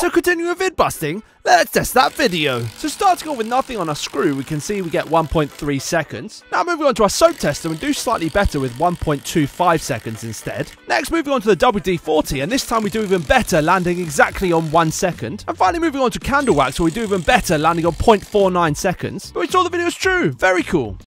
So continuing with vid busting, let's test that video. So starting off with nothing on our screw, we can see we get 1.3 seconds. Now moving on to our soap tester, we do slightly better with 1.25 seconds instead. Next moving on to the WD-40, and this time we do even better, landing exactly on 1 second. And finally moving on to candle wax, where we do even better, landing on 0.49 seconds. But we saw the video is true, very cool.